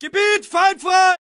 Gebiet feindfrei!